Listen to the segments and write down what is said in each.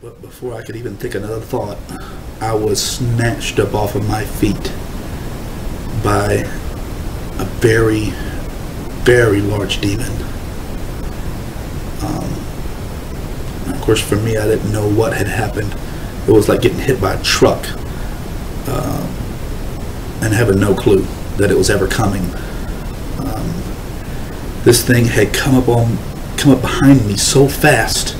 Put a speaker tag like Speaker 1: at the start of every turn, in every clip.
Speaker 1: But before I could even think another thought, I was snatched up off of my feet by a very, very large demon. Um, of course, for me, I didn't know what had happened. It was like getting hit by a truck uh, and having no clue that it was ever coming. Um, this thing had come up on, come up behind me so fast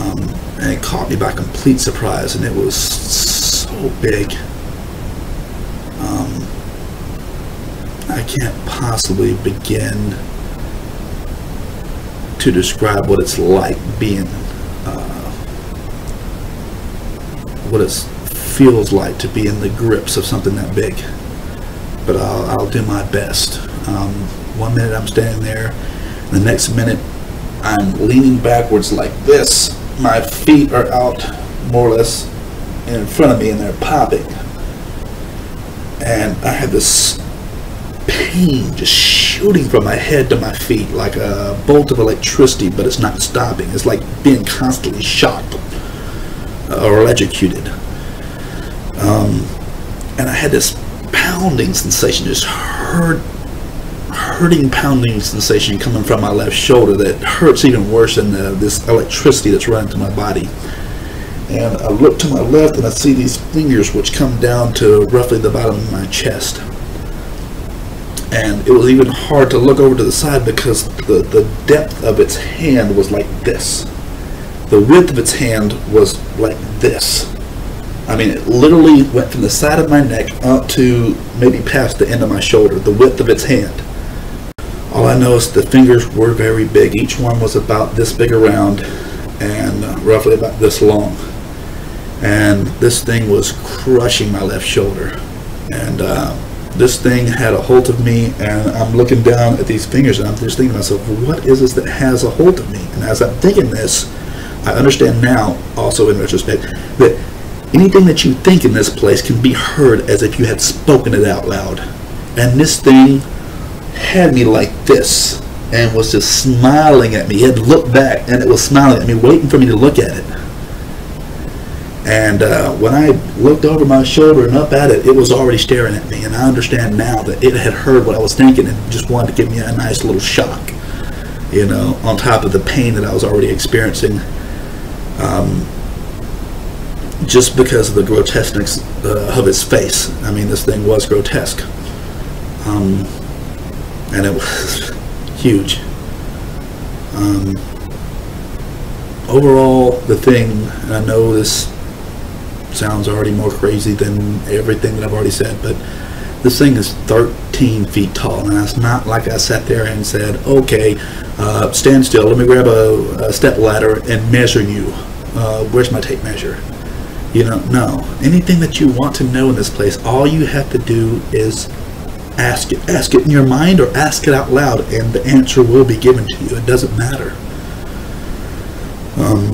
Speaker 1: um, and it caught me by complete surprise and it was so big. Um, I can't possibly begin to describe what it's like being uh, what it feels like to be in the grips of something that big. But I'll, I'll do my best. Um, one minute I'm standing there the next minute I'm leaning backwards like this my feet are out more or less in front of me and they're popping. And I have this pain just shooting from my head to my feet like a bolt of electricity, but it's not stopping. It's like being constantly shocked or electrocuted. Um, and I had this pounding sensation, just hurt hurting pounding sensation coming from my left shoulder that hurts even worse than the, this electricity that's running through my body. And I look to my left and I see these fingers which come down to roughly the bottom of my chest. And it was even hard to look over to the side because the, the depth of its hand was like this. The width of its hand was like this. I mean, it literally went from the side of my neck up to maybe past the end of my shoulder, the width of its hand. All I know is the fingers were very big. Each one was about this big around and uh, roughly about this long. And this thing was crushing my left shoulder. And uh, this thing had a hold of me and I'm looking down at these fingers and I'm just thinking to myself, what is this that has a hold of me? And as I'm thinking this, I understand now, also in retrospect, that anything that you think in this place can be heard as if you had spoken it out loud. And this thing had me like this and was just smiling at me. It looked back and it was smiling at me, waiting for me to look at it. And uh, when I looked over my shoulder and up at it, it was already staring at me. And I understand now that it had heard what I was thinking and just wanted to give me a nice little shock, you know, on top of the pain that I was already experiencing. Um, just because of the grotesqueness uh, of its face. I mean, this thing was grotesque. Um, and it was huge. Um, overall, the thing, and I know this sounds already more crazy than everything that I've already said, but this thing is 13 feet tall, and it's not like I sat there and said, okay, uh, stand still, let me grab a, a step ladder and measure you. Uh, where's my tape measure? You don't know, no. Anything that you want to know in this place, all you have to do is ask it. Ask it in your mind or ask it out loud, and the answer will be given to you. It doesn't matter. Um,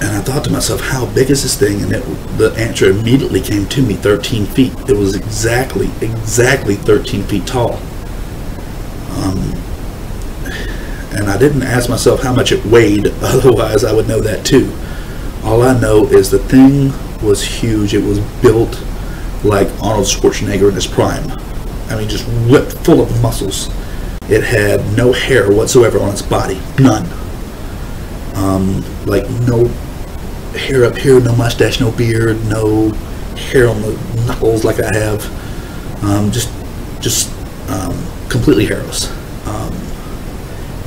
Speaker 1: and I thought to myself, how big is this thing? And it, the answer immediately came to me, 13 feet. It was exactly, exactly 13 feet tall. Um, and I didn't ask myself how much it weighed, otherwise I would know that too. All I know is the thing was huge. It was built like Arnold Schwarzenegger in his prime. I mean, just ripped full of muscles. It had no hair whatsoever on its body, none. Um, like no hair up here, no mustache, no beard, no hair on the knuckles like I have. Um, just, just um, completely hairless. Um,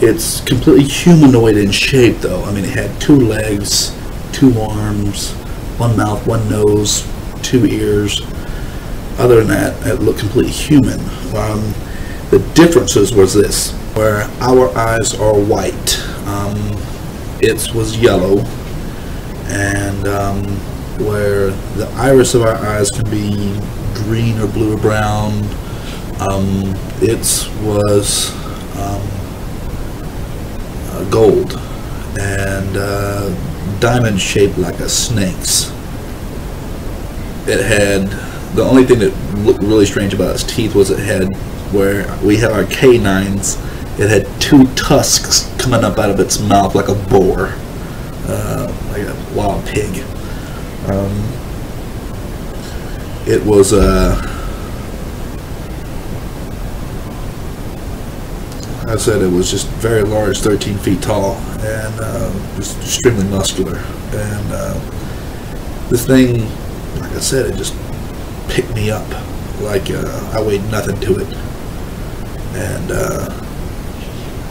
Speaker 1: it's completely humanoid in shape, though. I mean, it had two legs, two arms, one mouth, one nose, two ears, other than that, it looked completely human. Um, the differences was this, where our eyes are white, um, its was yellow, and um, where the iris of our eyes can be green or blue or brown, um, its was um, uh, gold and uh, diamond shaped like a snake's. It had the only thing that looked really strange about its teeth was it had where we have our canines it had two tusks coming up out of its mouth like a boar, uh, like a wild pig. Um, it was uh, I said it was just very large, 13 feet tall, and uh, just extremely muscular. And uh, this thing, like I said, it just picked me up like uh, I weighed nothing to it, and uh,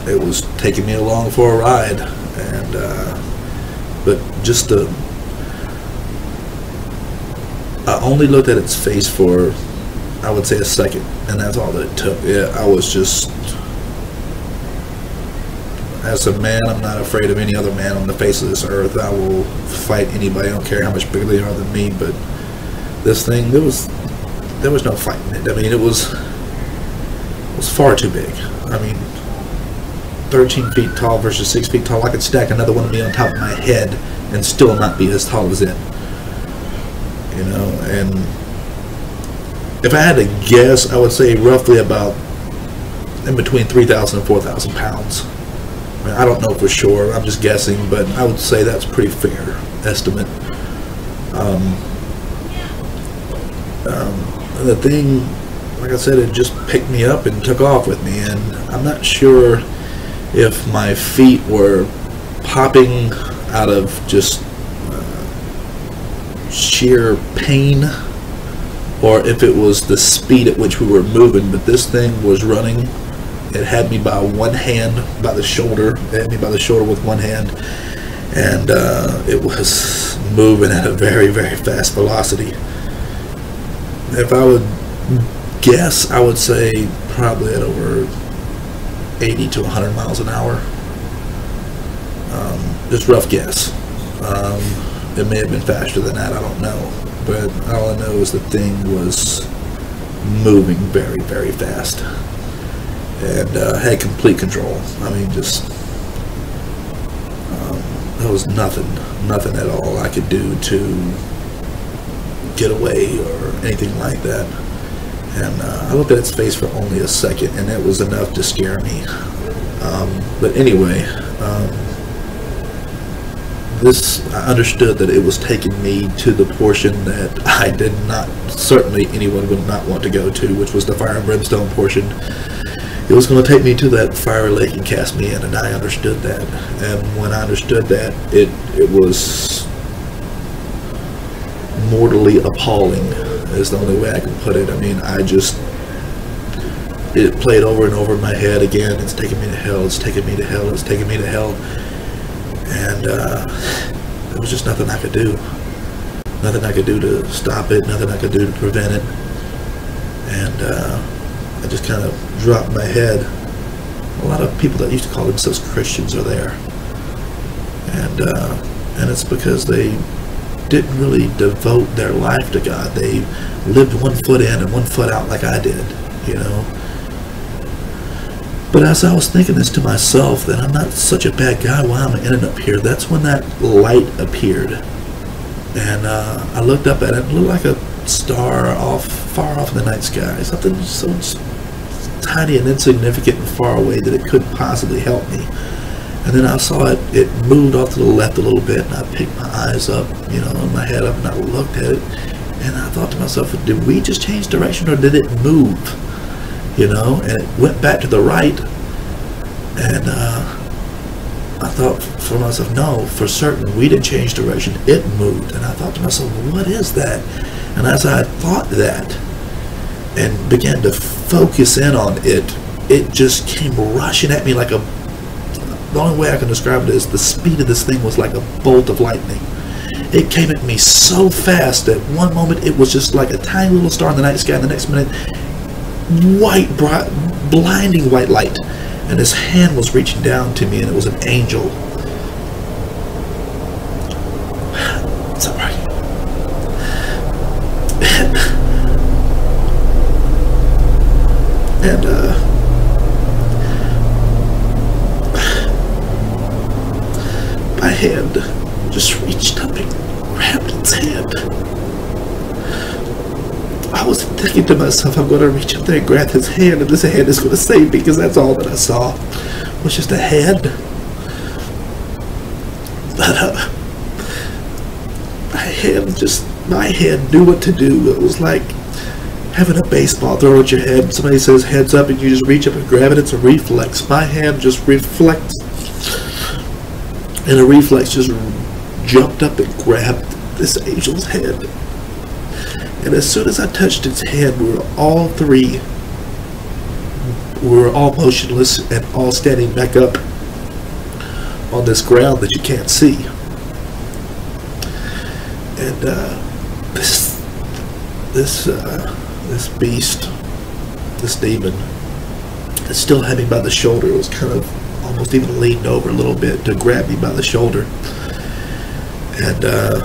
Speaker 1: it was taking me along for a ride. And uh, but just the, I only looked at its face for, I would say, a second, and that's all that it took. Yeah, I was just as a man, I'm not afraid of any other man on the face of this earth. I will fight anybody. I don't care how much bigger they are than me. But this thing, there was there was no fighting it. I mean, it was it was far too big. I mean, 13 feet tall versus 6 feet tall. I could stack another one of me on top of my head and still not be as tall as it. You know, and if I had to guess, I would say roughly about in between 3,000 and 4,000 pounds. I, mean, I don't know for sure. I'm just guessing, but I would say that's pretty fair estimate. Um, um, the thing, like I said, it just picked me up and took off with me, and I'm not sure if my feet were popping out of just uh, sheer pain or if it was the speed at which we were moving, but this thing was running it had me by one hand, by the shoulder. It had me by the shoulder with one hand, and uh, it was moving at a very, very fast velocity. If I would guess, I would say probably at over 80 to 100 miles an hour. Um, just rough guess. Um, it may have been faster than that, I don't know. But all I know is the thing was moving very, very fast and uh, had complete control. I mean, just um, there was nothing, nothing at all I could do to get away or anything like that. And uh, I looked at its face for only a second, and it was enough to scare me. Um, but anyway, um, this I understood that it was taking me to the portion that I did not, certainly anyone would not want to go to, which was the fire and brimstone portion it was going to take me to that fire lake and cast me in, and I understood that. And when I understood that, it it was mortally appalling. Is the only way I can put it. I mean, I just it played over and over in my head again. It's taking me to hell. It's taking me to hell. It's taking me to hell. And uh, there was just nothing I could do. Nothing I could do to stop it. Nothing I could do to prevent it. And uh, I just kind of dropped my head. A lot of people that used to call themselves Christians are there. And, uh, and it's because they didn't really devote their life to God. They lived one foot in and one foot out like I did, you know. But as I was thinking this to myself, that I'm not such a bad guy, why am I ending up here? That's when that light appeared. And uh, I looked up at it, it looked like a star off, far off in the night sky. Something so tiny and insignificant and far away that it couldn't possibly help me. And then I saw it, it moved off to the left a little bit, and I picked my eyes up, you know, in my head up, and I looked at it, and I thought to myself, did we just change direction, or did it move? You know, and it went back to the right, and uh, I thought for myself, no, for certain, we didn't change direction, it moved, and I thought to myself, well, what is that? And as I thought that, and began to focus in on it, it just came rushing at me like a. The only way I can describe it is the speed of this thing was like a bolt of lightning. It came at me so fast that one moment it was just like a tiny little star in the night sky, and the next minute, white, bright, blinding white light. And his hand was reaching down to me, and it was an angel. Sorry. and uh, my hand just reached up and grabbed its hand. I was thinking to myself, I'm going to reach up there and grab his hand, and this hand is going to save me because that's all that I saw was just a hand But uh, my hand just, my hand knew what to do. It was like having a baseball thrown at your head. Somebody says heads up and you just reach up and grab it. It's a reflex. My hand just reflects. And a reflex just jumped up and grabbed this angel's head. And as soon as I touched its head, we were all three, we were all motionless and all standing back up on this ground that you can't see. And uh, this, this, uh, this beast, this demon, it still had me by the shoulder. It was kind of almost even leaned over a little bit to grab me by the shoulder. And uh,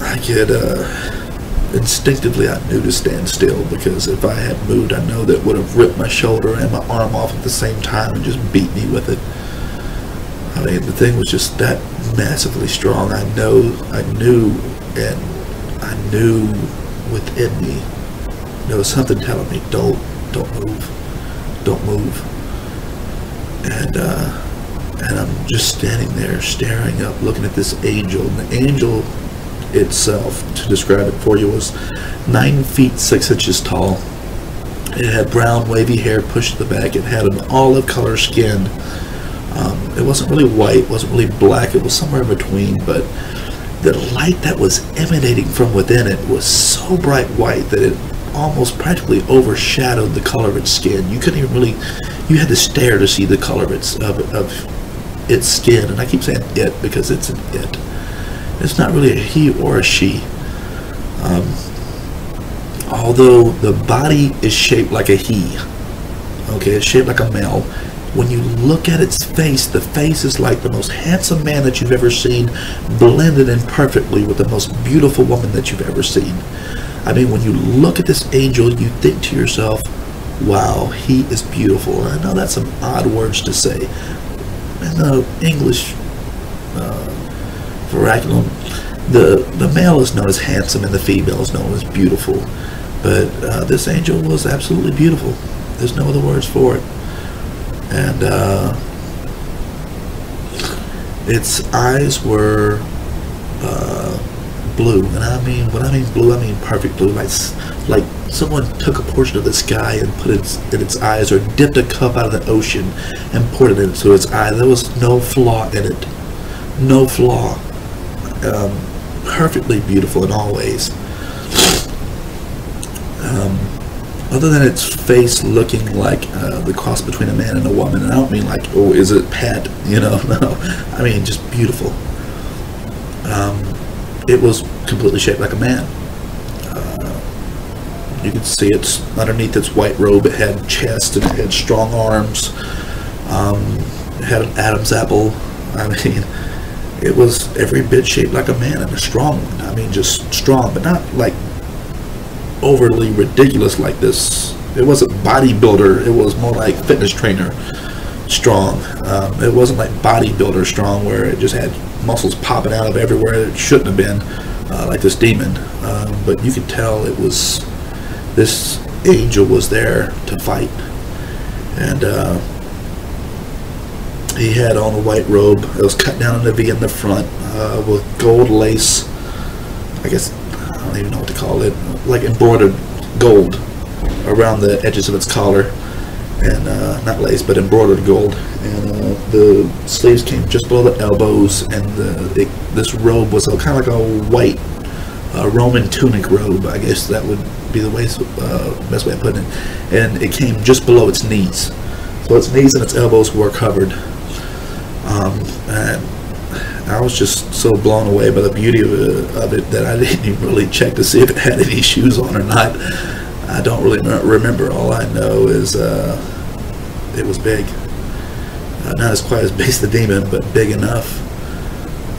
Speaker 1: I could, uh, instinctively I knew to stand still because if I had moved, I know that would have ripped my shoulder and my arm off at the same time and just beat me with it. I mean, the thing was just that massively strong. I know, I knew, and I knew within me there was something telling me, don't, don't move, don't move. And, uh, and I'm just standing there staring up, looking at this angel. And the angel itself, to describe it for you, was nine feet six inches tall. It had brown wavy hair pushed to the back. It had an olive color skin. Um, it wasn't really white, wasn't really black. It was somewhere in between, but the light that was emanating from within it was so bright white that it almost practically overshadowed the color of its skin. You couldn't even really, you had to stare to see the color of its of, of its skin. And I keep saying it because it's an it. It's not really a he or a she. Um, although the body is shaped like a he. Okay, it's shaped like a male. When you look at its face, the face is like the most handsome man that you've ever seen, blended in perfectly with the most beautiful woman that you've ever seen. I mean, when you look at this angel, you think to yourself, wow, he is beautiful. And I know that's some odd words to say. In the English uh, vernacular, the, the male is known as handsome and the female is known as beautiful. But uh, this angel was absolutely beautiful. There's no other words for it. And uh, its eyes were uh, blue, and I mean when I mean blue, I mean perfect blue, like like someone took a portion of the sky and put it in its eyes, or dipped a cup out of the ocean and poured it into its eye. There was no flaw in it, no flaw. Um, perfectly beautiful in all ways. Um, other than its face looking like uh, the cross between a man and a woman, and I don't mean like, oh, is it pet? You know, no. I mean just beautiful. Um, it was completely shaped like a man. You could see it's underneath its white robe. It had chest and it had strong arms. Um, it had an Adam's apple. I mean, it was every bit shaped like a man and a strong one. I mean, just strong, but not like overly ridiculous like this. It wasn't bodybuilder. It was more like fitness trainer strong. Um, it wasn't like bodybuilder strong where it just had muscles popping out of everywhere it shouldn't have been, uh, like this demon. Um, but you could tell it was this angel was there to fight, and uh, he had on a white robe. It was cut down in a V in the front uh, with gold lace. I guess I don't even know what to call it, like embroidered gold around the edges of its collar and uh, not lace, but embroidered gold. And uh, the sleeves came just below the elbows, and the, it, this robe was kind of like a white uh, Roman tunic robe. I guess that would be the way, uh, best way of putting it. And it came just below its knees, so its knees and its elbows were covered. Um, and I was just so blown away by the beauty of it, of it that I didn't even really check to see if it had any shoes on or not. I don't really remember. All I know is uh, it was big. Uh, not as quite as big as the demon, but big enough.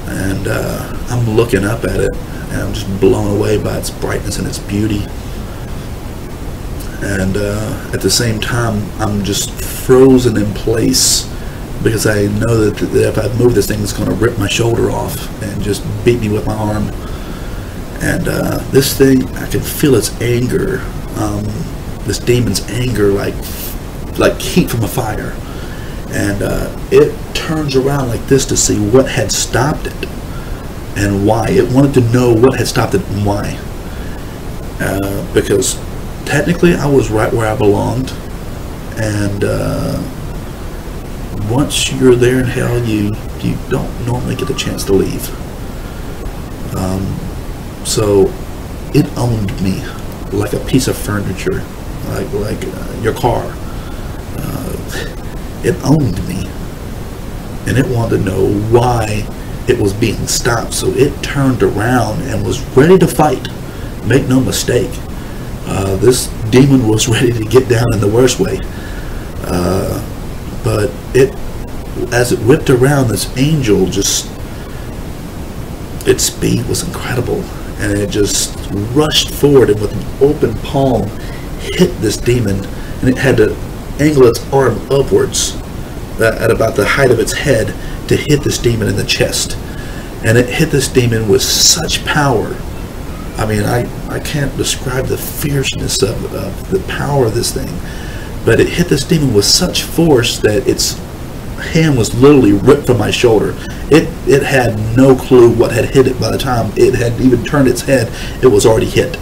Speaker 1: And uh, I'm looking up at it, and I'm just blown away by its brightness and its beauty. And uh, at the same time, I'm just frozen in place because I know that, that if I move this thing, it's going to rip my shoulder off and just beat me with my arm. And uh, this thing, I can feel its anger, um, this demon's anger, like like heat from a fire. And uh, it turns around like this to see what had stopped it and why. It wanted to know what had stopped it and why. Uh, because technically I was right where I belonged. And uh, once you're there in hell, you, you don't normally get a chance to leave. Um, so it owned me like a piece of furniture, like, like uh, your car. Uh, it owned me. And it wanted to know why it was being stopped. So it turned around and was ready to fight. Make no mistake. Uh, this demon was ready to get down in the worst way. Uh, but it, as it whipped around, this angel just, its speed was incredible. And it just rushed forward and with an open palm hit this demon. And it had to angle its arm upwards uh, at about the height of its head to hit this demon in the chest. And it hit this demon with such power. I mean, I, I can't describe the fierceness of, of the power of this thing. But it hit this demon with such force that its hand was literally ripped from my shoulder. It, it had no clue what had hit it by the time it had even turned its head. It was already hit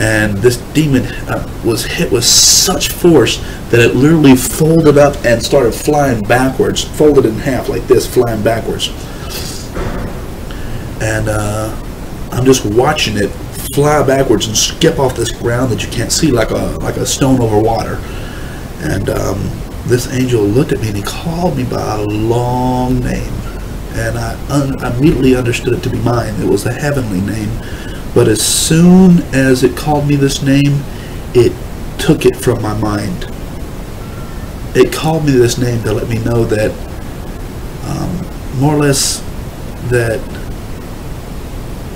Speaker 1: and this demon uh, was hit with such force that it literally folded up and started flying backwards, folded in half like this, flying backwards. And uh, I'm just watching it fly backwards and skip off this ground that you can't see like a like a stone over water. And um, this angel looked at me and he called me by a long name, and I un- immediately understood it to be mine. It was a heavenly name but as soon as it called me this name, it took it from my mind. It called me this name to let me know that, um, more or less, that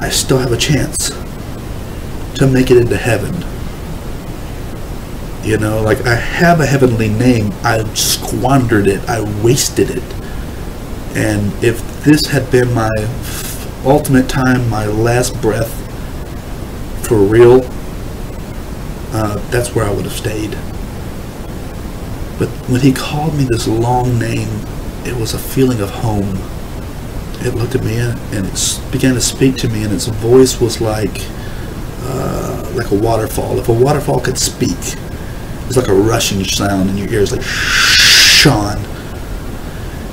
Speaker 1: I still have a chance to make it into heaven. You know, like I have a heavenly name, I squandered it, I wasted it. And if this had been my ultimate time, my last breath, for real, uh, that's where I would have stayed. But when he called me this long name, it was a feeling of home. It looked at me and it began to speak to me, and its voice was like uh, like a waterfall. If a waterfall could speak, it's like a rushing sound in your ears, like Sean.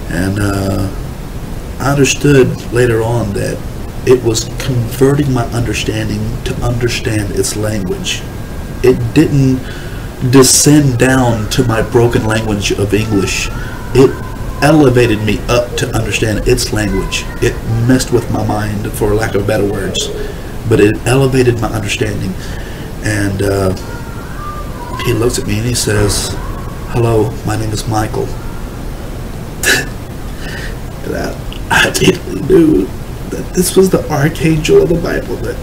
Speaker 1: And uh, I understood later on that it was converting my understanding to understand its language. It didn't descend down to my broken language of English. It elevated me up to understand its language. It messed with my mind, for lack of better words, but it elevated my understanding. And uh, he looks at me and he says, Hello, my name is Michael. and I, I immediately knew that this was the archangel of the Bible that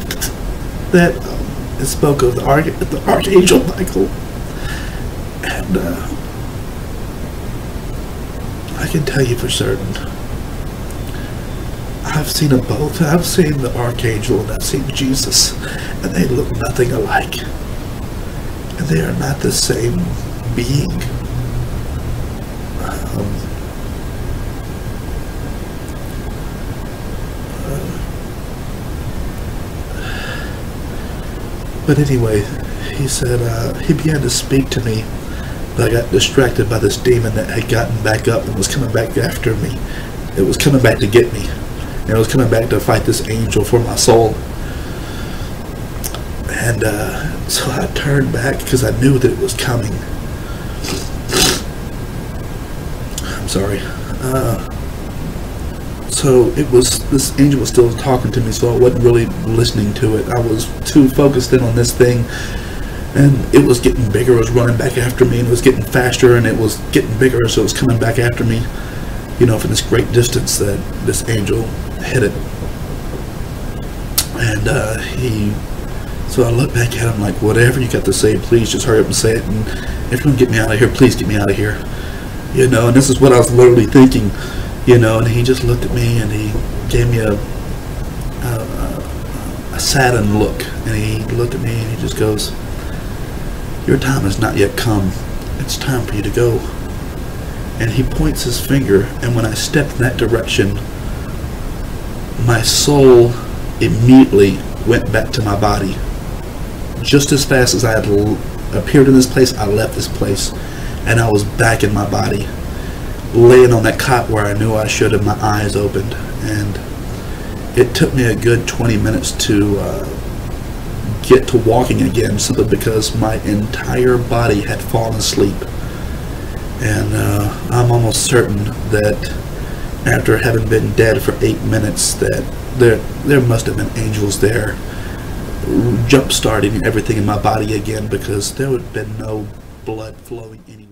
Speaker 1: that um, spoke of the, arch, the archangel Michael, and uh, I can tell you for certain. I've seen them both. I've seen the archangel and I've seen Jesus, and they look nothing alike, and they are not the same being. Um, But anyway, he said uh, he began to speak to me, but I got distracted by this demon that had gotten back up and was coming back after me. It was coming back to get me. And it was coming back to fight this angel for my soul. And uh, so I turned back because I knew that it was coming. I'm sorry. Uh, so it was this angel was still talking to me so I wasn't really listening to it I was too focused in on this thing and it was getting bigger. It was running back after me and it was getting faster and it was getting bigger so it was coming back after me you know from this great distance that this angel hit it and uh, he so I looked back at him like whatever you got to say please just hurry up and say it and everyone get me out of here please get me out of here. You know and this is what I was literally thinking you know, and he just looked at me and he gave me a, a, a saddened look, and he looked at me and he just goes, "Your time has not yet come. It's time for you to go." and he points his finger, and when I stepped in that direction, my soul immediately went back to my body. Just as fast as I had appeared in this place, I left this place, and I was back in my body, laying on that cot where I knew I should have, my eyes opened, and it took me a good 20 minutes to uh, get to walking again, simply because my entire body had fallen asleep. And uh, I'm almost certain that after having been dead for eight minutes, that there there must have been angels there, jump starting everything in my body again, because there would have been no blood flowing anywhere.